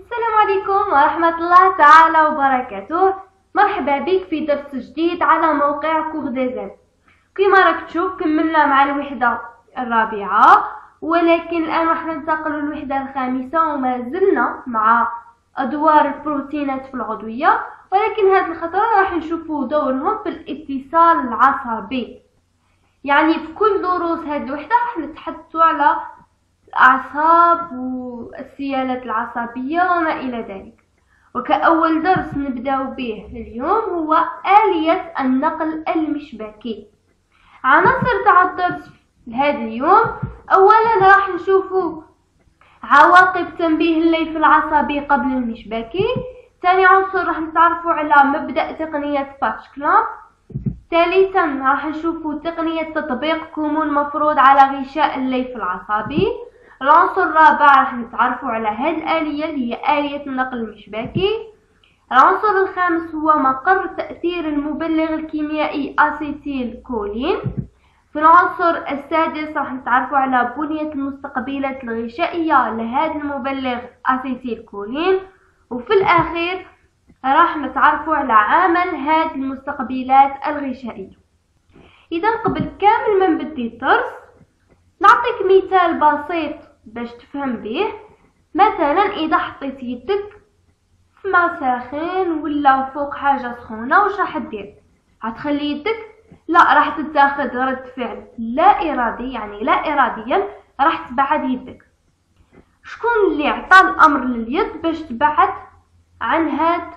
السلام عليكم ورحمة الله تعالى وبركاته. مرحبا بك في درس جديد على موقع كور ديزين كما راك تشوف كملنا مع الوحدة الرابعة ولكن الآن راح ننتقل للوحدة الخامسة وما زلنا مع أدوار البروتينات في العضوية ولكن هذه الخطرة راح نشوفوا دورهم في الاتصال العصبي. يعني في كل دروس هذه الوحدة راح نتحدثوا على الأعصاب والسيالات العصبية وما إلى ذلك. وكأول درس نبدأ به اليوم هو آلية النقل المشبكي. عناصر تاع الدرس لهذا اليوم أولا راح نشوفوا عواقب تنبيه الليف العصبي قبل المشبكي. ثاني عنصر راح نتعرفوا على مبدأ تقنية باتش كلامب ثالثا راح نشوفوا تقنية تطبيق كمون مفروض على غشاء الليف العصبي. العنصر الرابع راح نتعرفوا على هذه الآلية اللي هي آلية النقل المشبكي. العنصر الخامس هو مقر تأثير المبلغ الكيميائي أسيتيل كولين في العنصر السادس راح نتعرفوا على بنية المستقبلات الغشائية لهذا المبلغ أسيتيل كولين وفي الأخير راح نتعرفوا على عمل هذه المستقبلات الغشائية. إذا قبل كامل ما نبدي الدرس نعطيك مثال بسيط. باش تفهم به مثلا إذا حطيت يدك في ماء ساخن ولا فوق حاجة سخونة واش راح دير غتخلي يدك؟ لا راح تتاخذ رد فعل لا إرادي يعني لا اراديا راح تبعد يدك. شكون اللي عطى الأمر لليد باش تبعد عن هاد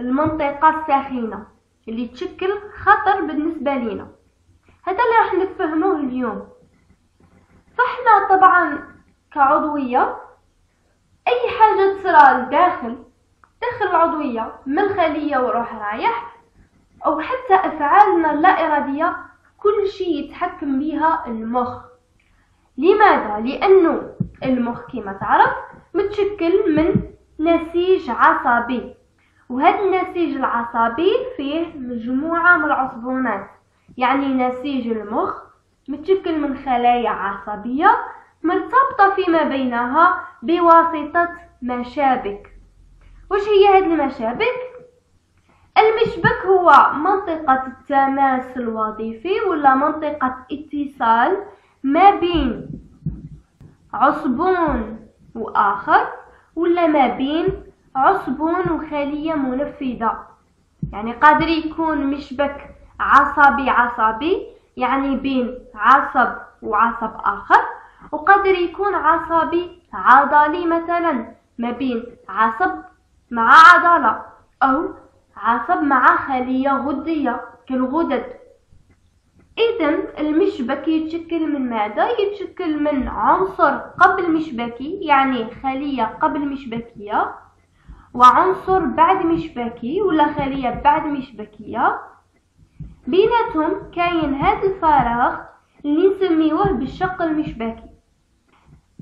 المنطقة الساخنة اللي تشكل خطر بالنسبة لينا؟ هذا اللي راح نفهموه اليوم. فإحنا طبعا كعضوية أي حاجة تصرى لداخل داخل العضوية من خلية وروح رايح أو حتى أفعالنا اللا إرادية كل شيء يتحكم بها المخ لماذا؟ لأنه المخ كما تعرف متشكل من نسيج عصبي وهذا النسيج العصبي فيه مجموعة من العصبونات يعني نسيج المخ متشكل من خلايا عصبية مرتبطة فيما بينها بواسطة مشابك. وش هي هذه المشابك؟ المشبك هو منطقة التماس الوظيفي ولا منطقة اتصال ما بين عصبون وآخر ولا ما بين عصبون وخلية منفذة. يعني قادر يكون مشبك عصبي عصبي يعني بين عصب وعصب آخر. وقادر يكون عصبي عضلي مثلا ما بين عصب مع عضلة أو عصب مع خلية غدية كالغدد إذا المشبك يتشكل من ماذا؟ يتشكل من عنصر قبل مشبكي يعني خلية قبل مشبكية وعنصر بعد مشبكي ولا خلية بعد مشبكية بيناتهم كاين هذا الفراغ اللي نسميوه بالشق المشبكي.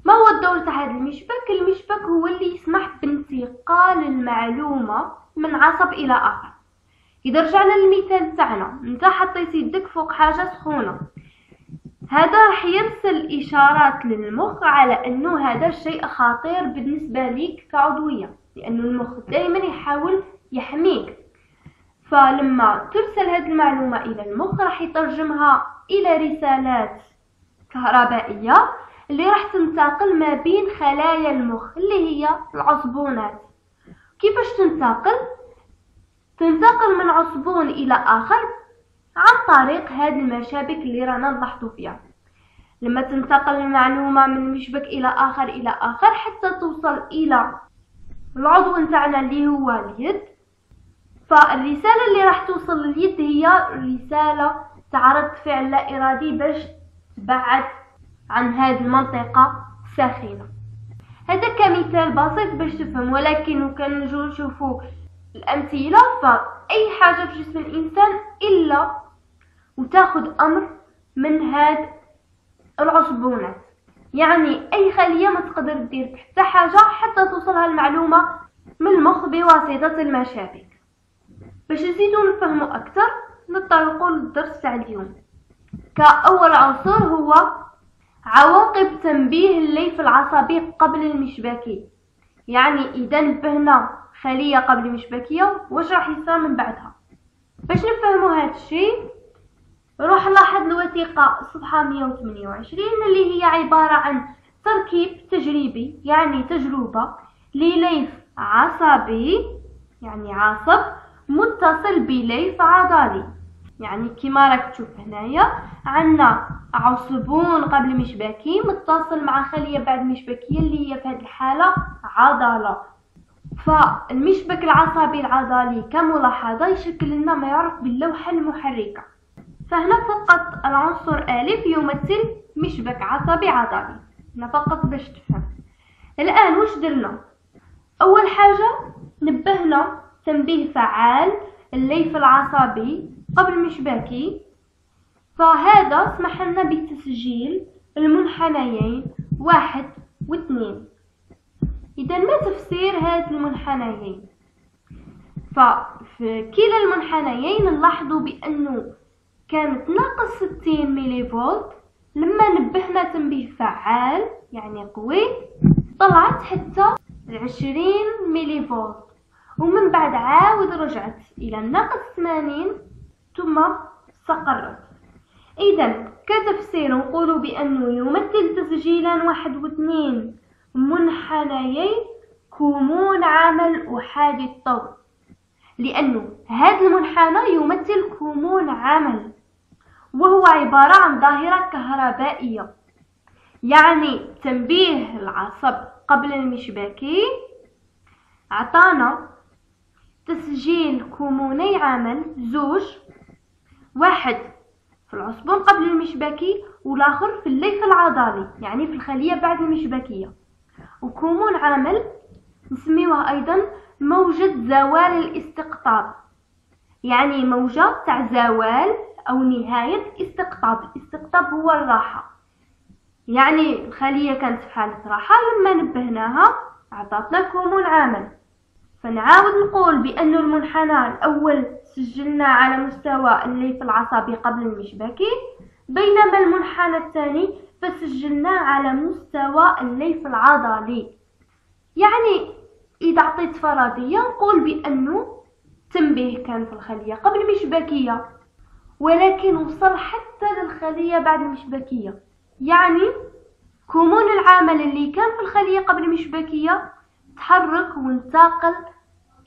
ما هو الدور تاع هذا المشبك؟ المشبك هو اللي يسمح بانتقال المعلومة من عصب إلى آخر. إذا رجعنا للمثال تاعنا أنت حطيت يدك فوق حاجة سخونة. هذا راح يرسل إشارات للمخ على أنه هذا الشيء خطير بالنسبة ليك كعضوية لأنه المخ دائما يحاول يحميك. فلما ترسل هذه المعلومة إلى المخ راح يترجمها إلى رسالات كهربائية اللي راح تنتقل ما بين خلايا المخ اللي هي العصبونات. كيفاش تنتقل؟ تنتقل من عصبون إلى آخر عن طريق هذه المشابك اللي رانا نلاحظوا فيها. لما تنتقل المعلومة من مشبك إلى آخر إلى آخر حتى توصل إلى العضو نتاعنا اللي هو اليد فالرسالة اللي راح توصل لليد هي رسالة تعرض فعل لا إرادي باش تبعد عن هذه المنطقة الساخنة هذا كمثال بسيط باش تفهم ولكن كان نجو نشوفوا الأمثلة. فأي حاجة في جسم الإنسان إلا وتأخذ أمر من هاد العصبونات. يعني أي خلية ما تقدر دير حتى حاجة حتى توصلها المعلومة من المخ بواسطة المشابك. باش نزيدو نفهمو أكثر نطرقو للدرس تاع اليوم. كأول عنصر هو عواقب تنبيه الليف العصبي قبل المشبكي يعني إذا نبهنا خلية قبل مشبكيه واش راح يصير من بعدها؟ باش نفهموا هذا الشيء روح لاحظ الوثيقة. صفحه 128 اللي هي عبارة عن تركيب تجريبي يعني تجربة لليف عصبي يعني عصب متصل بليف عضلي يعني كما راك تشوف هنايا عندنا عصبون قبل مشبكي متصل مع خلية بعد مشبكيه اللي هي في هذه الحالة عضله فالمشبك العصبي العضلي كملاحظة يشكل لنا ما يعرف باللوحة المحركة. فهنا فقط العنصر آلف يمثل مشبك عصبي عضلي هنا فقط باش تفهم. الآن واش درنا؟ أول حاجة نبهنا تنبيه فعال الليف العصبي قبل مشبكي. فهذا سمح لنا بتسجيل المنحنيين واحد واثنين. إذا ما تفسير هذه المنحنيين؟ ففي كلا المنحنيين نلاحظوا بأنه كانت ناقص 60 ميلي فولت لما نبهنا تنبيه فعال يعني قوي طلعت حتى 20 ميلي فولت ومن بعد عاود رجعت إلى ناقص 80 ثم استقرت إذا كتفسير نقول بأنه يمثل تسجيلا واحد واثنين. منحنيين كمون عمل أحادي الطول. لأنه هذا المنحنى يمثل كمون عمل. وهو عبارة عن ظاهرة كهربائية. يعني تنبيه العصب قبل المشبكي عطانا تسجيل كموني عمل زوج واحد في العصبون قبل المشبكي والآخر في الليف العضلي يعني في الخلية بعد المشبكية. وكمون عامل نسميوه أيضا موجة زوال الاستقطاب يعني موجة تاع زوال أو نهاية استقطاب. الاستقطاب هو الراحة. يعني الخلية كانت في حالة راحة لما نبهناها عطاتنا كمون عامل. فنعاود نقول بأن المنحنى الأول سجلنا على مستوى الليف العصبي قبل المشبكي بينما المنحنى الثاني فسجلناه على مستوى الليف العضلي. يعني إذا عطيت فرضية نقول بأنه تنبيه كان في الخلية قبل المشبكية ولكن وصل حتى للخلية بعد المشبكية. يعني كمون العامل اللي كان في الخلية قبل المشبكية تحرك وانتقل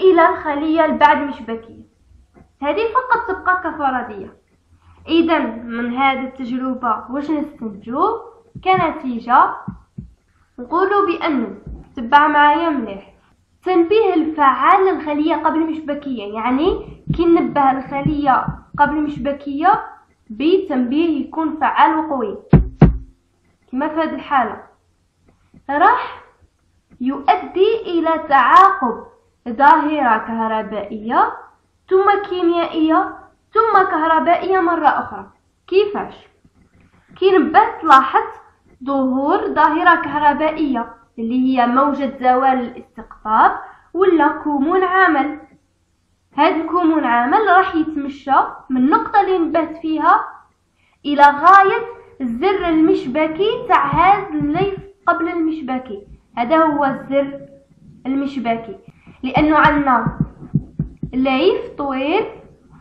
إلى الخلية البعد مشبكية هذه فقط تبقى كفرضية. إذا من هذه التجربة واش نستنتجو كنتيجة نقولوا بأنه تبع معايا مليح. تنبيه الفعال للخلية قبل مشبكية يعني كي نبه الخلية قبل مشبكية بتنبيه يكون فعال وقوي. كما في هذه الحالة. راح يؤدي إلى تعاقب ظاهرة كهربائية ثم كيميائية ثم كهربائية مرة أخرى. كيفاش؟ كي نبه تلاحظ ظهور ظاهرة كهربائية اللي هي موجة زوال الاستقطاب ولا كمون عامل. هذا الكمون عامل راح يتمشى من النقطة اللي نبهت فيها إلى غاية الزر المشبكي تاع هذا الليف قبل المشبكي. هذا هو الزر المشبكي. لأنه عندنا ليف طويل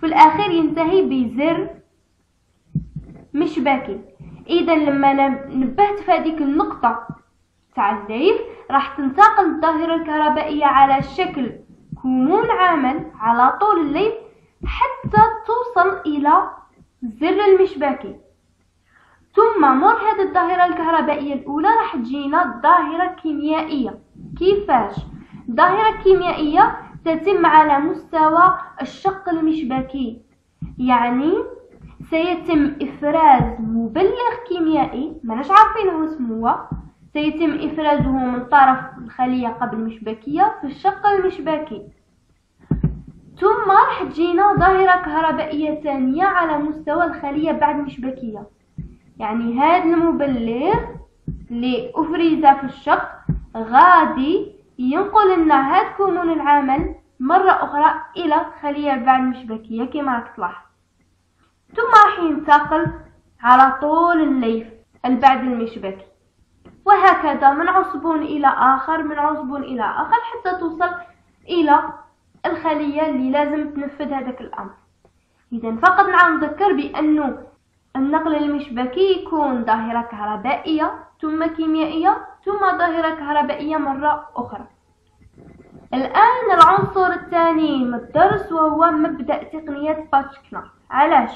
في الأخير ينتهي بزر مشبكي إذا لما نبهت في هذيك النقطة تاع الليف راح تنتقل الظاهرة الكهربائية على شكل كمون عامل على طول الليف حتى توصل إلى الزر المشبكي ثم مر هذه الظاهرة الكهربائية الأولى راح تجينا ظاهرة كيميائية كيفاش؟ ظاهرة كيميائية تتم على مستوى الشق المشبكي. يعني سيتم إفراز مبلغ كيميائي ماناش عارفين هو اسمه سيتم إفرازه من طرف الخلية قبل المشبكية في الشق المشبكي. ثم راح تجينا ظاهرة كهربائية ثانية على مستوى الخلية بعد المشبكية. يعني هذا المبلغ اللي أفرز في الشق غادي ينقل لنا هاد كمون العمل مرة أخرى إلى خلية بعد المشبكية كما راك تلاحظ ثم راح ينتقل على طول الليف البعد المشبكي. وهكذا من عصب إلى آخر من عصب إلى آخر حتى توصل إلى الخلية اللي لازم تنفذ هذاك الأمر. إذا فقط نعم نذكر بأنه النقل المشبكي يكون ظاهرة كهربائية ثم كيميائية ثم ظاهرة كهربائية مرة أخرى. الآن العنصر الثاني من الدرس وهو مبدأ تقنية باتشكنا علاش؟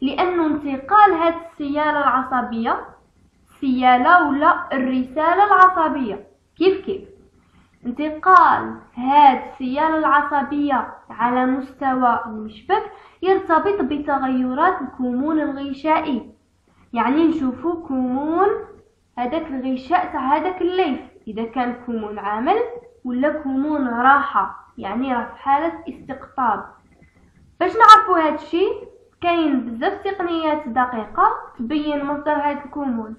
لأنه انتقال هذه السيالة العصبية سيالة ولا الرسالة العصبية. كيف كيف؟ انتقال هذه السيالة العصبية على مستوى المشبك يرتبط بتغيرات الكمون الغشائي. يعني نشوفو كمون هذاك الغشاء تاع هذاك الليف إذا كان كمون عامل ولا كمون راحة يعني راه في حالة استقطاب. باش نعرفو هذا الشيء كاين بزاف تقنيات دقيقة تبين مصدر هذا الكمون.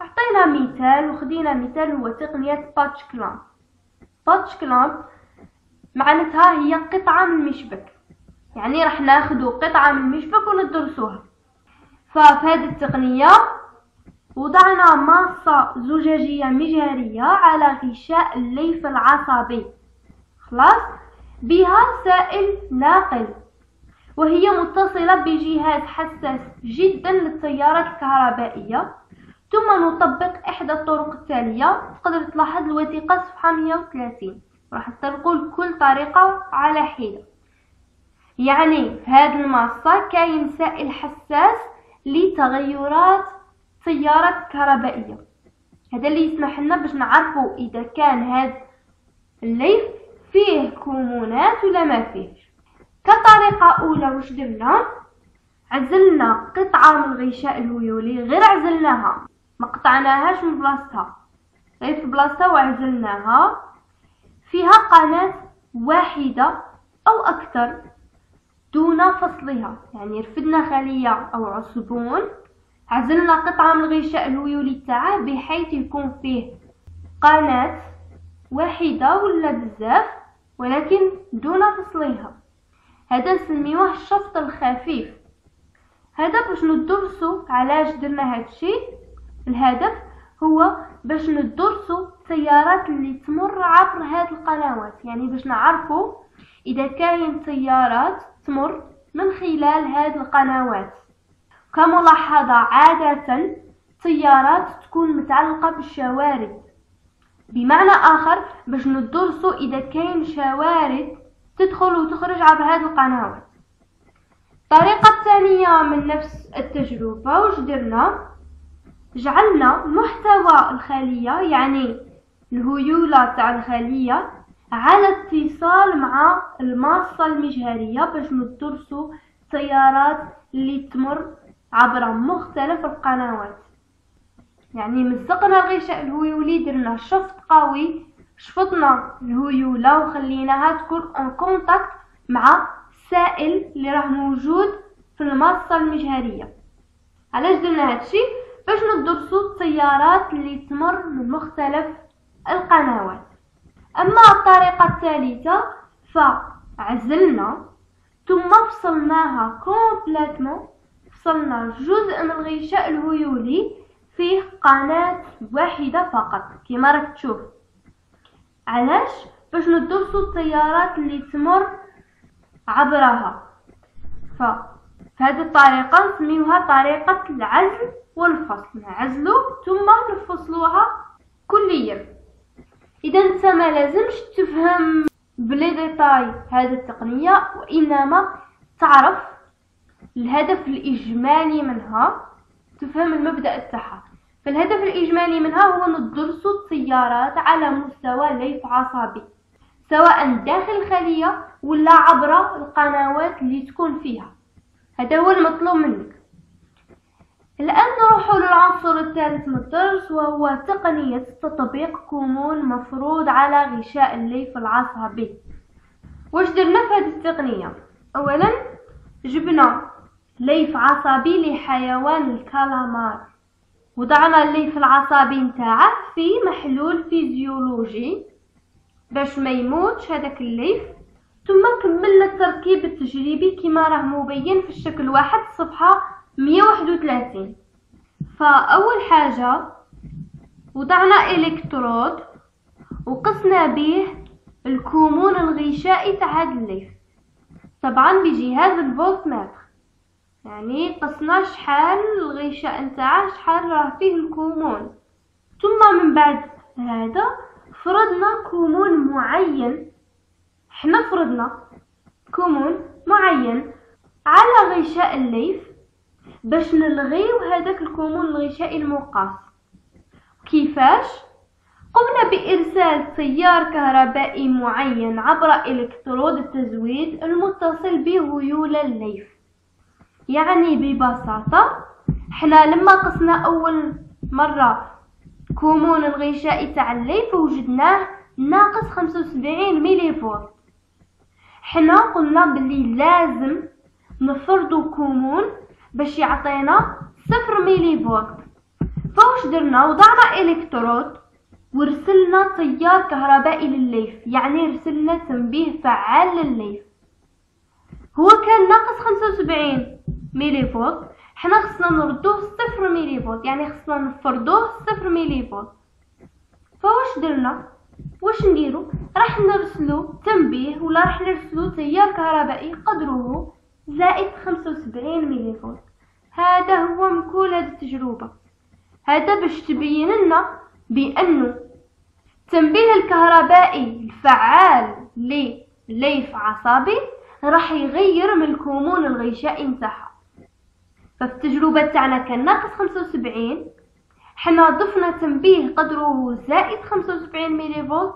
عطينا مثال وخدينا مثال هو تقنية patch clamp. patch clamp معناتها هي قطعة من المشبك. يعني راح ناخدو قطعة من المشبك وندرسوها. ففي هذه التقنية وضعنا ماسة زجاجية مجهرية على غشاء الليف العصبي. خلاص؟ بها سائل ناقل. وهي متصلة بجهاز حساس جدا للتيارات الكهربائية. ثم نطبق إحدى الطرق التالية. تقدر تلاحظ الوثيقة صفحة 130 راح تلقوا كل طريقة على حدة يعني في هذه الماسة كاين سائل حساس لتغيرات تيارات كهربائية. هذا اللي يسمح لنا باش نعرفوا إذا كان هذا الليف فيه كمونات ولا ما فيهش. كطريقة أولى واش درنا عزلنا قطعة من الغشاء الهيولي غير عزلناها. ما قطعناهاش من بلاصتها. غير في بلاصتها وعزلناها. فيها قناة واحدة أو أكثر دون فصلها. يعني رفدنا خلية أو عصبون. عزلنا قطعة من الغشاء الهيولي تاعه بحيث يكون فيه قناة واحدة ولا بزاف ولكن دون فصلها هذا نسميوه الشفط الخفيف. هذا باش ندرسو علاش درنا هادشي الهدف هو باش ندرسو التيارات اللي تمر عبر هاد القنوات. يعني باش نعرفو إذا كاين تيارات تمر من خلال هاد القنوات. كملاحظة عادة التيارات تكون متعلقة بالشوارد. بمعنى آخر باش ندرسو إذا كاين شوارد تدخل وتخرج عبر هذه القنوات الطريقة الثانية من نفس التجربة وش درنا؟ جعلنا محتوى الخلية يعني الهيولة تاع الخلية على اتصال مع الماصة المجهرية باش ندرسو التيارات اللي تمر عبر مختلف القنوات. يعني مزقنا الغشاء الهيولي درنا شفط قوي شفطنا الهيولة وخليناها تكون en contact مع السائل اللي راه موجود في المصة المجهرية. علاش درنا هادشي باش ندرسو التيارات اللي تمر من مختلف القنوات. أما الطريقة الثالثة فعزلنا ثم فصلناها كومبليتمون فصلنا جزء من الغشاء الهيولي فيه قناة واحدة فقط. كما راك تشوف. علاش؟ باش ندرسو التيارات اللي تمر عبرها. ف هذه الطريقة نسميوها طريقة العزل والفصل. نعزلو ثم نفصلوها كليا. إذا أنت ما لازمش تفهم بلي ديتاي هذه التقنية وإنما تعرف الهدف الإجمالي منها تفهم المبدأ تاعها فالهدف الإجمالي منها هو ندرس التيارات على مستوى ليف عصبي سواء داخل الخلية ولا عبر القنوات اللي تكون فيها. هذا هو المطلوب منك. الآن نروح للعنصر الثالث من الدرس وهو تقنية تطبيق كمون مفروض على غشاء الليف العصبي. واش درنا في هذه التقنية؟ أولا جبنا ليف عصبي لحيوان الكالامار. وضعنا الليف العصبي نتاعه في محلول فيزيولوجي باش ما يموتش هذاك الليف. ثم كملنا التركيب التجريبي كما راه مبين في الشكل واحد صفحة 131 فأول حاجة وضعنا إلكترود وقسنا به الكمون الغشائي تاع هذا الليف. طبعا بجهاز الفولت متر يعني قسنا شحال الغشاء نتاعه شحال راه فيه الكمون. ثم من بعد هذا فرضنا كمون معين. حنا فرضنا كمون معين على غشاء الليف باش نلغيو هذاك الكمون الغشائي المقاس. كيفاش؟ قمنا بإرسال تيار كهربائي معين عبر إلكترود التزويد المتصل بهيول الليف. يعني ببساطة حنا لما قسنا أول مرة كمون الغشائي تاع الليف وجدناه ناقص خمسة وسبعين ميلي فولت حنا قلنا بلي لازم نفرضو كمون باش يعطينا صفر ميلي فولت فواش درنا وضعنا الكترود ورسلنا تيار كهربائي للليف يعني رسلنا تنبيه فعال للليف. هو كان ناقص خمسة وسبعين ميلي فولت حنا خصنا نردوه صفر ميلي فولت يعني خصنا نفرضوه صفر ميلي فولت فواش درنا؟ واش نديرو؟ راح نرسلو تنبيه ولا راح نرسلو تيار كهربائي قدره زائد خمسة وسبعين ميلي فولت هذا هو مكول هذه التجربة. هذا باش تبين لنا بأنه التنبيه الكهربائي الفعال لليف عصبي راح يغير من الكمون الغشائي نتاعها ففي التجربة تاعنا كان ناقص خمسة وسبعين. حنا ضفنا تنبيه قدره زائد خمسة وسبعين ميلي فولت.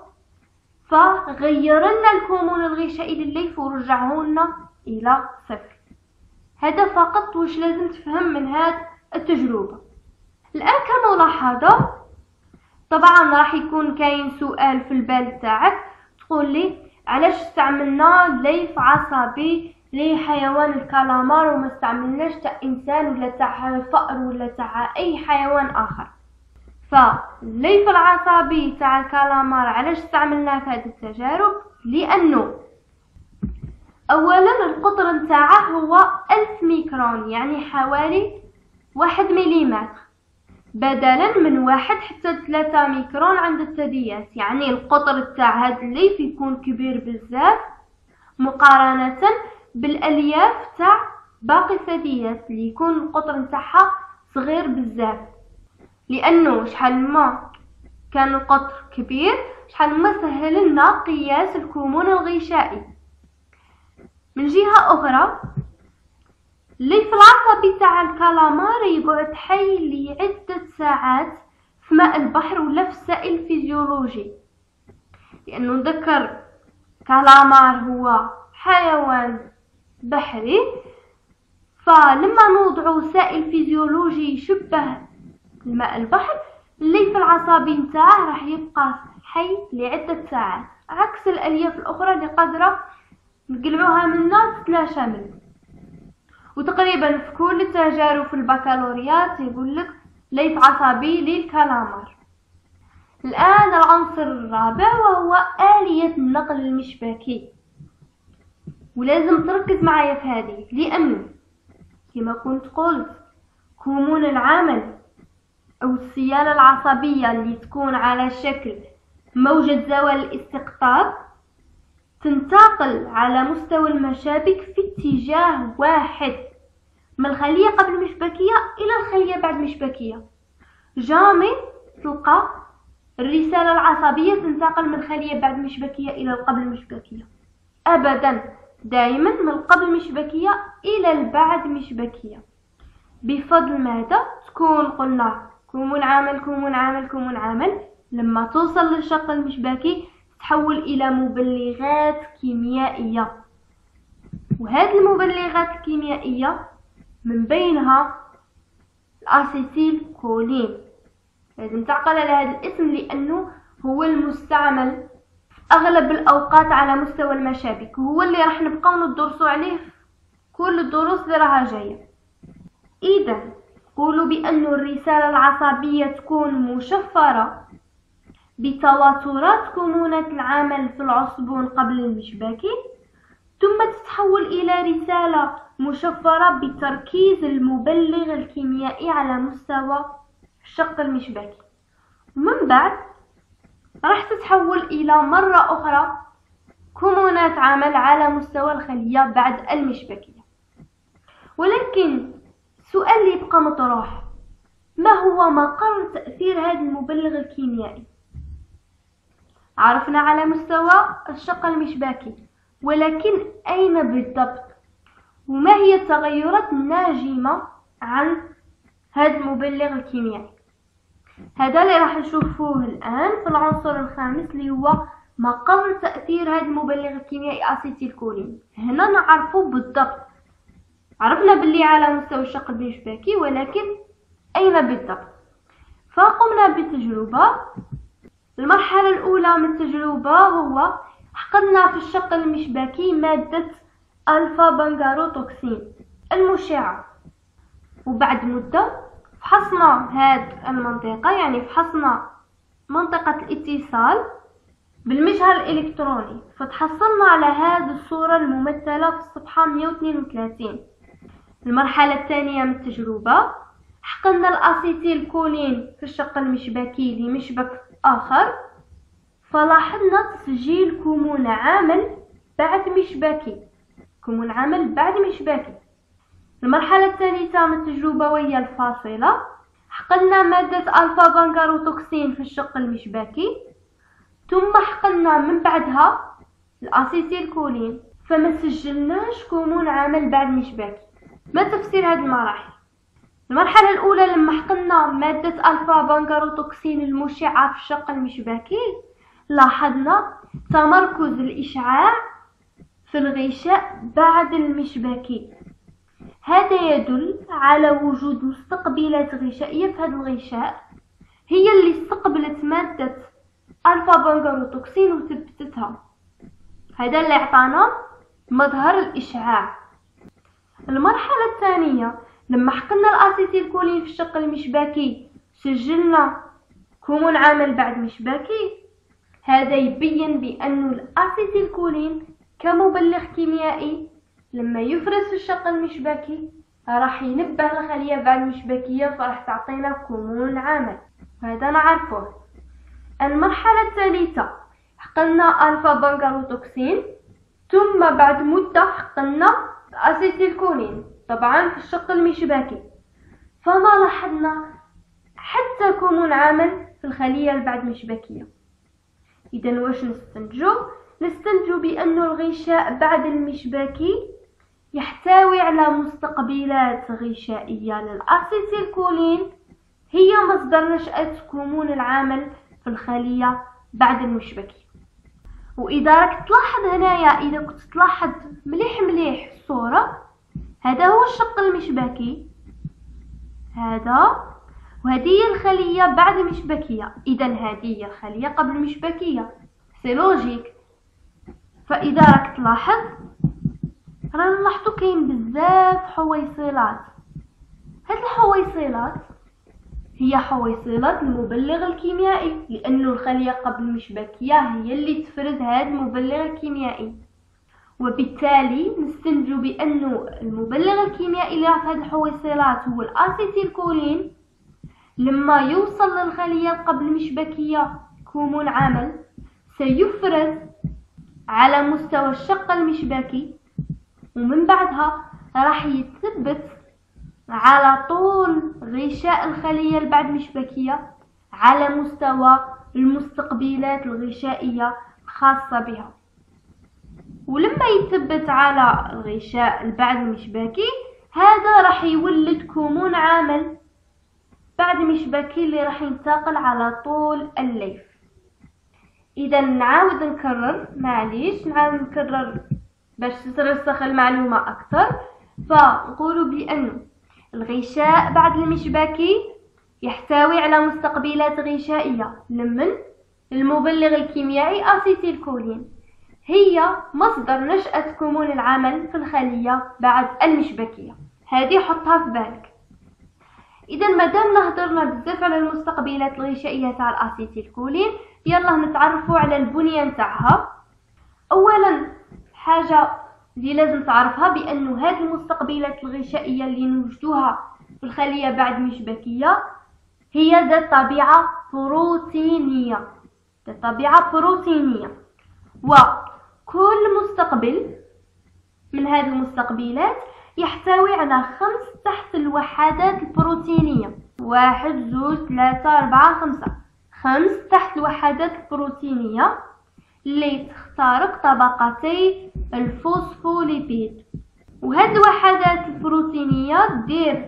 فغيرنا الكمون الغشائي للليف ورجعهولنا إلى صفر. هذا فقط واش لازم تفهم من هذه التجربة؟ الآن كملاحظة طبعا راح يكون كاين سؤال في البال تاعك. تقول لي علاش استعملنا ليف عصبي لحيوان الكالامار وما استعملناش تاع إنسان ولا تاع فأر ولا تاع أي حيوان آخر. فالليف العصبي تاع الكالامار علاش استعملناه في هذه التجارب؟ لأنه اولا القطر نتاعه هو ألف ميكرون يعني حوالي واحد مليمتر بدلا من واحد حتى ثلاثة ميكرون عند الثدييات يعني القطر تاع هاد الليف يكون كبير بزاف مقارنة بالألياف تاع باقي الثدييات اللي يكون القطر نتاعها صغير بزاف. لأنه شحال ما كان القطر كبير شحال ما سهل لنا قياس الكمون الغشائي. من جهة أخرى الليف العصبي تاع الكالامار يقعد حي لعدة ساعات في ماء البحر ولا في السائل الفيزيولوجي. لأنه نذكر كالامار هو حيوان بحري فلما نوضعو سائل فيزيولوجي يشبه الماء البحر الليف العصبي نتاعه راح يبقى حي لعدة ساعات. عكس الألياف الأخرى اللي قادرة نقلعوها منا تتلاشى منه وتقريبا في كل التجارب في البكالوريات يقول لك ليف عصبي للكالامار الآن العنصر الرابع وهو آلية النقل المشبكي. ولازم تركز معايا في هذه لأنه كما كنت قلت كمون العمل أو السيالة العصبية اللي تكون على شكل موجة زوال الاستقطاب تنتقل على مستوى المشابك في اتجاه واحد من الخلية قبل المشبكية إلى الخلية بعد المشبكية جامي تلقى الرسالة العصبية تنتقل من الخلية بعد المشبكية إلى القبل المشبكية أبدا دائما من القبل المشبكية إلى البعد المشبكية بفضل ماذا؟ تكون قلنا كمون عامل كمون عامل كمون عامل لما توصل للشق المشبكي تحول إلى مبلغات كيميائية. وهذه المبلغات الكيميائية من بينها الأسيتيل كولين لازم تعقل على هذا الاسم لأنه هو المستعمل في أغلب الأوقات على مستوى المشابك وهو اللي راح نبقاو ندرسو عليه كل الدروس اللي راها جاية. إذا قولوا بأن الرسالة العصبية تكون مشفرة بتواترات كمونة العمل في العصبون قبل المشبكي ثم تتحول إلى رسالة مشفرة بتركيز المبلغ الكيميائي على مستوى الشق المشبكي. من بعد راح تتحول إلى مرة أخرى كمونات عمل على مستوى الخلية بعد المشبكية. ولكن السؤال اللي يبقى مطروح. ما هو مقر تأثير هذا المبلغ الكيميائي؟ عرفنا على مستوى الشق المشبكي. ولكن أين بالضبط؟ وما هي التغيرات الناجمة عن هذا المبلغ الكيميائي؟ هذا اللي راح نشوفوه الآن في العنصر الخامس اللي هو مقر تأثير هذا المبلغ الكيميائي أسيتيل كولين هنا نعرفه بالضبط. عرفنا باللي على مستوى الشق المشبكي ولكن أين بالضبط؟ فقمنا بتجربة. المرحلة الأولى من التجربة هو حقنا في الشق المشبكي مادة ألفا بنغاروتوكسين المشعة. وبعد مدة فحصنا هاد المنطقة يعني فحصنا منطقة الاتصال بالمجهر الإلكتروني. فتحصلنا على هذه الصورة الممثلة في الصفحة 132 المرحلة الثانية من التجربة حقنا الأسيتيل كولين في الشق المشبكي لمشبك آخر. فلاحظنا تسجيل كمون عامل بعد مشبكي. كمون عامل بعد مشبكي. المرحلة الثالثة من التجربة وهي الفاصلة. حقنا مادة ألفا بانكاروتوكسين في الشق المشبكي. ثم حقنا من بعدها الأسيتيل كولين فما سجلناش كمون عامل بعد مشبكي. ما تفسير هذه المراحل؟ المرحلة الأولى لما حقنا مادة ألفا بانكاروتوكسين المشعة في الشق المشبكي. لاحظنا تمركز الإشعاع في الغشاء بعد المشبكي هذا يدل على وجود مستقبلات غشائية في هذا الغشاء هي اللي استقبلت مادة alpha bungarotoxine وثبتتها. هذا اللي عطانا مظهر الإشعاع. المرحلة الثانية لما حقنا الأسيتيل كولين في الشق المشبكي سجلنا كمون عامل بعد مشبكي. هذا يبين بأن الأسيتيل كولين كمبلغ كيميائي لما يفرز في الشق المشبكي راح ينبه الخلية بعد المشبكية فراح تعطينا كمون عامل هذا نعرفه؟ المرحلة الثالثة. حقنا ألفا بنغروتوكسين ثم بعد مدة حقنا أسيتيلكولين طبعا في الشق المشبكي. فما لاحظنا حتى كمون عامل في الخلية البعد مشبكية. إذا واش نستنتجو؟ نستنتج بأن الغشاء بعد المشبكي يحتوي على مستقبلات غشائية للأسيتيلكولين هي مصدر نشأة كمون العامل في الخلية بعد المشبكي وإذا راك تلاحظ هنايا إذا كنت تلاحظ مليح مليح الصورة هذا هو الشق المشبكي هذا وهذه هي الخلية بعد المشبكية إذا هذه هي الخلية قبل المشبكية c'est logique فإذا راك تلاحظ رانا نلاحظو كاين بزاف حويصلات. هاد الحويصلات هي حويصلات المبلغ الكيميائي لأنه الخلية قبل المشبكية هي اللي تفرز هذا المبلغ الكيميائي. وبالتالي نستنتج بأنه المبلغ الكيميائي اللي في هذه الحويصلات هو الأسيتيلكولين. لما يوصل للخلية قبل المشبكية كمون عمل سيفرز على مستوى الشق المشبكي ومن بعدها راح يتثبت على طول غشاء الخلية البعد مشبكية على مستوى المستقبلات الغشائية الخاصة بها. ولما يثبت على الغشاء البعد المشبكي هذا راح يولد كمون عامل بعد مشبكي اللي راح ينتقل على طول الليف إذا نعاود نكرر معليش نعاود نكرر باش تترسخ المعلومة أكثر. فنقول بأن الغشاء بعد المشبكي يحتوي على مستقبلات غشائية لمن؟ المبلغ الكيميائي أسيتيلكولين. هي مصدر نشأة كمون العمل في الخلية بعد المشبكية. هذه حطها في بالك. إذا مادام هضرنا بزاف على المستقبلات الغشائية تاع الاسيتيلكولين يلا نتعرفوا على البنيه نتاعها اولا حاجة اللي لازم تعرفها بأنه هذه المستقبلات الغشائية اللي نوجدوها في الخلية بعد مشبكية هي ذات طبيعة بروتينية. بطبيعة بروتينية. وكل مستقبل من هذه المستقبلات يحتوي على خمس تحت الوحدات البروتينية. واحد زوج ثلاثة أربعة خمسة. خمس تحت الوحدات البروتينية اللي تخترق طبقتي الفوسفوليبيد. وهاد الوحدات البروتينية دير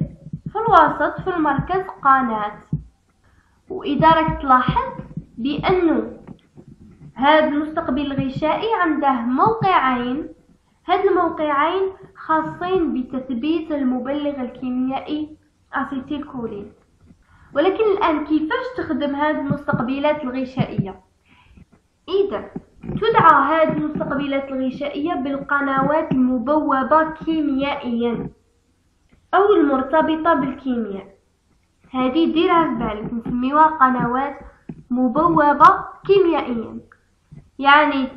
في الوسط في المركز قناة. وإذا راك تلاحظ بأنه هذا المستقبل الغشائي عنده موقعين هاد الموقعين خاصين بتثبيت المبلغ الكيميائي أسيتيل كولين ولكن الآن كيفاش تخدم هذه المستقبلات الغشائية؟ إذا تدعى هذه المستقبلات الغشائية بالقنوات المبوبة كيميائيا أو المرتبطة بالكيمياء. هذه ديرها في بالك نسميوها قنوات مبوبة كيميائيا. يعني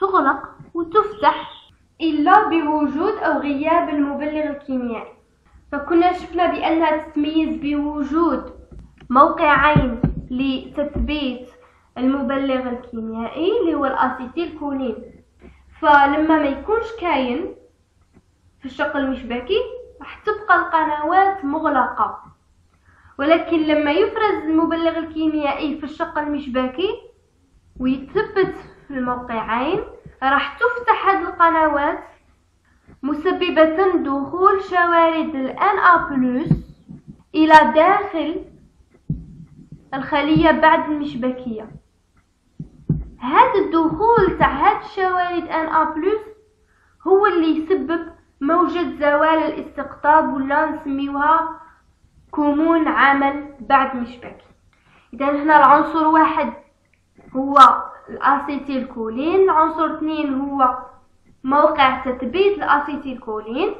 تغلق وتفتح إلا بوجود أو غياب المبلغ الكيميائي. فكنا شفنا بأنها تتميز بوجود موقعين لتثبيت المبلغ الكيميائي اللي هو الاسيتيل كولين فلما ما يكونش كاين في الشق المشبكي راح تبقى القنوات مغلقة. ولكن لما يفرز المبلغ الكيميائي في الشق المشبكي ويتثبت في الموقعين راح تفتح هذه القنوات مسببة دخول شوارد ال Na إلى داخل الخلية بعد المشبكية. هذا الدخول تاع هاد الشوارد Na هو اللي يسبب موجة زوال الاستقطاب ولا نسميوها كمون عمل بعد مشبكي اذا هنا العنصر واحد هو الاسيتيل كولين عنصر اثنين هو موقع تثبيت الاسيتيل كولين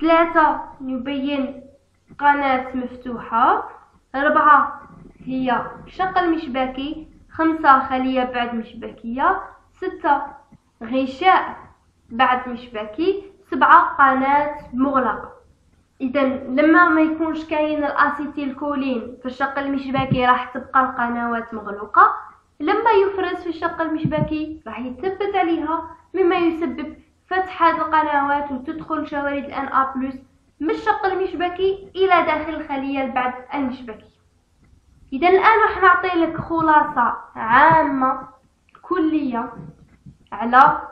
ثلاثة يبين قناة مفتوحة. أربعة هي شق المشبكي خمسة خلية بعد مشبكية. ستة غشاء بعد مشبكي. سبعة قناة مغلقة. اذا لما ما يكونش كاين الاسيتيل كولين في الشق المشبكي راح تبقى القنوات مغلوقة لما يفرز في الشق المشبكي راح يثبت عليها. مما يسبب فتح هذه القنوات وتدخل شوارد ال Na plus من الشق المشبكي إلى داخل الخلية بعد المشبكي. إذا الآن راح نعطي لك خلاصة عامة كلية على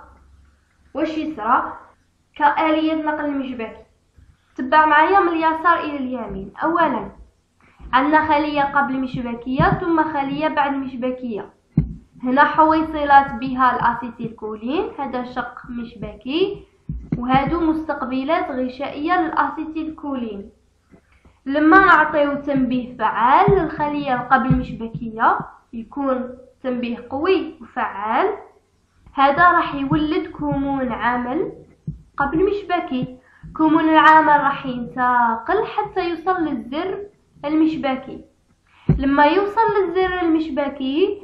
واش يصرى كآلية نقل المشبكي. تبع معايا من اليسار إلى اليمين. اولا عندنا خلية قبل مشبكية ثم خلية بعد مشبكية. هنا حويصلات بها الاسيتيل كولين هذا شق مشبكي وهادو مستقبلات غشائية للاسيتيل كولين لما نعطيو تنبيه فعال للخلية قبل مشبكية يكون تنبيه قوي وفعال. هذا راح يولد كمون عمل قبل مشبكي كمون العمل راح ينتقل حتى يوصل للزر المشبكي لما يوصل للزر المشبكي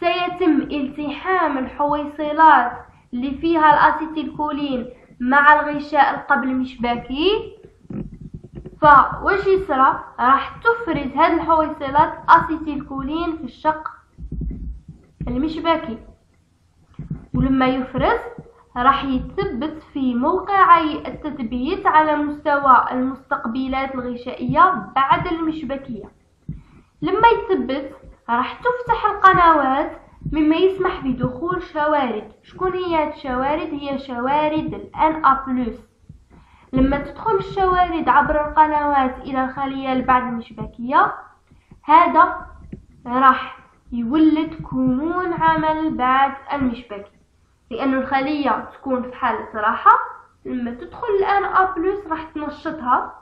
سيتم التحام الحويصلات اللي فيها الاسيتيل كولين مع الغشاء القبل مشبكي فواش يصرى راح تفرز هاد الحويصلات اسيتيل كولين في الشق المشبكي ولما يفرز راح يتثبت في موقعي التثبيت على مستوى المستقبلات الغشائية بعد المشبكية لما يتثبت راح تفتح القنوات مما يسمح بدخول شوارد. شكون هي الشوارد؟ هي شوارد الان ا لما تدخل الشوارد عبر القنوات إلى الخلية البعد المشبكية هذا راح يولد كمون عمل بعد المشبكي. لأن الخلية تكون في حالة راحة لما تدخل ال Na plus راح تنشطها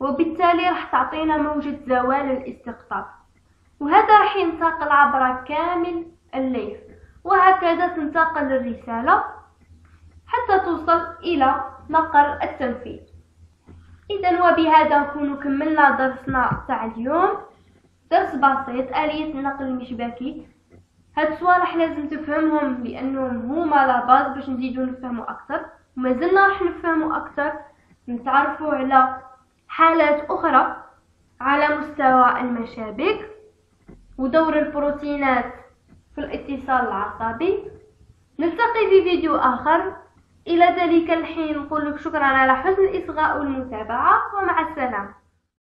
وبالتالي راح تعطينا موجة زوال الاستقطاب. وهذا راح ينتقل عبر كامل الليف وهكذا تنتقل الرسالة حتى توصل إلى مقر التنفيذ. إذا وبهذا نكون كملنا درسنا تاع اليوم. درس بسيط آلية النقل المشبكي. هاد الصوالح لازم تفهمهم لأنهم هما لا باز باش نزيدو نفهمو أكثر. ومازلنا راح نفهمو أكثر. نتعرفوا على حالات أخرى على مستوى المشابك. ودور البروتينات في الاتصال العصبي. نلتقي في فيديو آخر. إلى ذلك الحين نقول لك شكرا على حسن الإصغاء والمتابعة ومع السلامة.